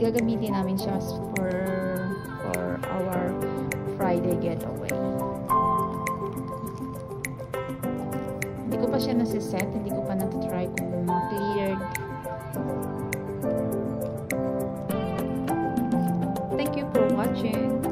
gagamitin namin siya for for our Friday getaway. Hindi ko pa siya nasiset, hindi ko pa natry kung cleared. Thank you for watching.